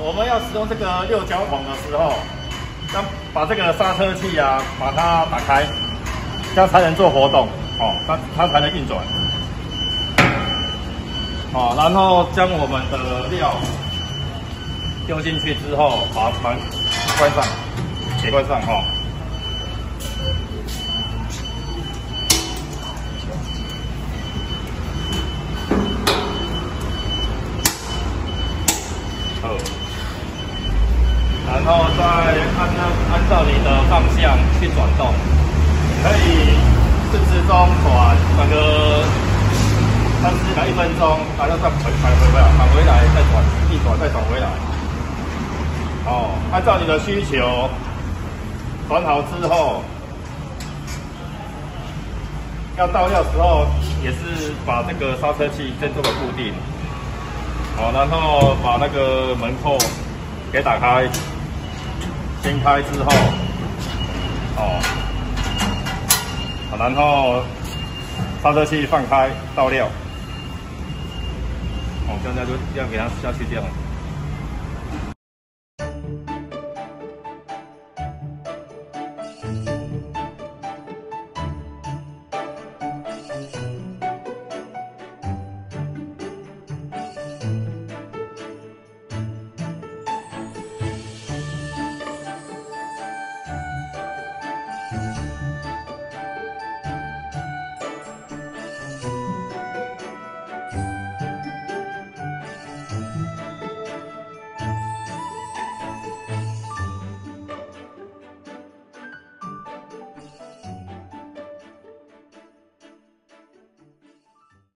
我们要使用这个六角筒的时候，要把这个刹车器啊，把它打开，这样才能做活动，哦，它它才能运转。好，然后将我们的料丢进去之后，把门关上，铁关上哈。好，然后再按照按照你的方向去转动，可以顺时钟转转个。三十秒一分钟，然后再回返回来，返回来再转，一转再转回来。哦，按照你的需求，转好之后，要倒料时候也是把这个刹车器先做个固定。好，然后把那个门扣给打开，掀开之后，哦，好，然后刹车器放开倒料。哦，现在就这样给它下去掉。